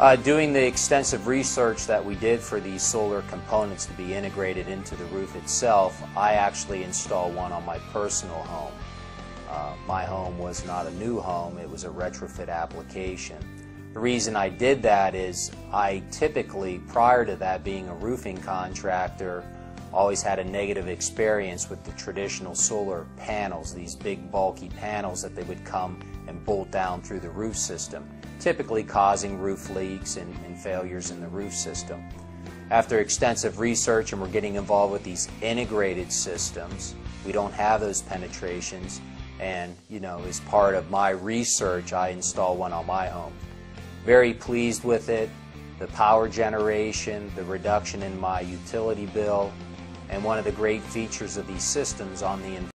Uh, doing the extensive research that we did for these solar components to be integrated into the roof itself, I actually installed one on my personal home. Uh, my home was not a new home, it was a retrofit application. The reason I did that is I typically, prior to that being a roofing contractor, always had a negative experience with the traditional solar panels, these big bulky panels that they would come and bolt down through the roof system typically causing roof leaks and, and, failures in the roof system. After extensive research and we're getting involved with these integrated systems, we don't have those penetrations and you know as part of my research I install one on my home. Very pleased with it, the power generation, the reduction in my utility bill, and one of the great features of these systems on the